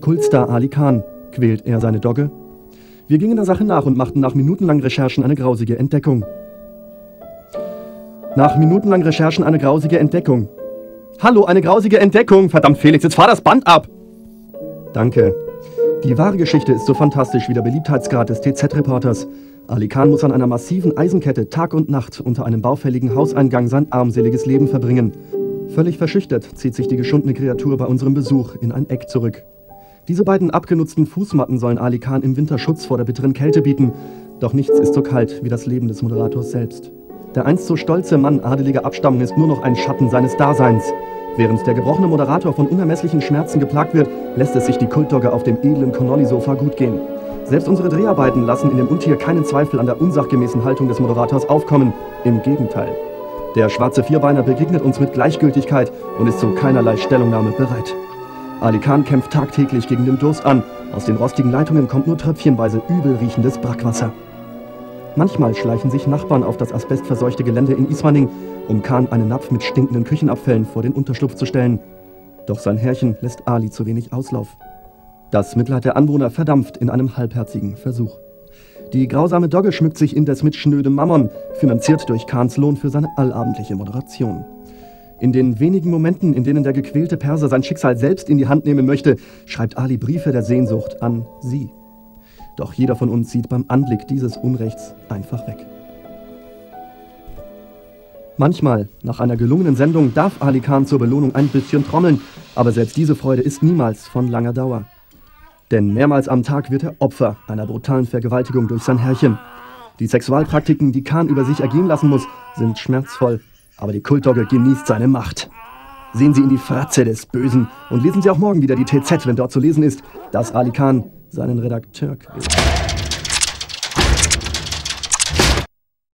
Kultstar Ali Khan. Quält er seine Dogge? Wir gingen der Sache nach und machten nach minutenlangen Recherchen eine grausige Entdeckung. Nach minutenlangen Recherchen eine grausige Entdeckung. Hallo, eine grausige Entdeckung! Verdammt, Felix, jetzt fahr das Band ab! Danke. Die wahre Geschichte ist so fantastisch wie der Beliebtheitsgrad des TZ-Reporters. Ali Khan muss an einer massiven Eisenkette Tag und Nacht unter einem baufälligen Hauseingang sein armseliges Leben verbringen. Völlig verschüchtert zieht sich die geschundene Kreatur bei unserem Besuch in ein Eck zurück. Diese beiden abgenutzten Fußmatten sollen Ali Khan im Winter Schutz vor der bitteren Kälte bieten. Doch nichts ist so kalt wie das Leben des Moderators selbst. Der einst so stolze Mann adeliger Abstammung ist nur noch ein Schatten seines Daseins. Während der gebrochene Moderator von unermesslichen Schmerzen geplagt wird, lässt es sich die Kultdogge auf dem edlen Connolly-Sofa gut gehen. Selbst unsere Dreharbeiten lassen in dem Untier keinen Zweifel an der unsachgemäßen Haltung des Moderators aufkommen. Im Gegenteil. Der schwarze Vierbeiner begegnet uns mit Gleichgültigkeit und ist zu keinerlei Stellungnahme bereit. Ali Khan kämpft tagtäglich gegen den Durst an. Aus den rostigen Leitungen kommt nur tröpfchenweise übel riechendes Brackwasser. Manchmal schleichen sich Nachbarn auf das asbestverseuchte Gelände in Ismaning, um Khan einen Napf mit stinkenden Küchenabfällen vor den Unterschlupf zu stellen. Doch sein Herrchen lässt Ali zu wenig Auslauf. Das Mitleid der Anwohner verdampft in einem halbherzigen Versuch. Die grausame Dogge schmückt sich indes mit schnödem Mammon, finanziert durch Khans Lohn für seine allabendliche Moderation. In den wenigen Momenten, in denen der gequälte Perser sein Schicksal selbst in die Hand nehmen möchte, schreibt Ali Briefe der Sehnsucht an sie. Doch jeder von uns sieht beim Anblick dieses Unrechts einfach weg. Manchmal, nach einer gelungenen Sendung, darf Ali Khan zur Belohnung ein bisschen trommeln, aber selbst diese Freude ist niemals von langer Dauer. Denn mehrmals am Tag wird er Opfer einer brutalen Vergewaltigung durch sein Herrchen. Die Sexualpraktiken, die Khan über sich ergehen lassen muss, sind schmerzvoll, aber die Kultdogge genießt seine Macht. Sehen Sie in die Fratze des Bösen und lesen Sie auch morgen wieder die TZ, wenn dort zu lesen ist, dass Ali Khan seinen Redakteur quält.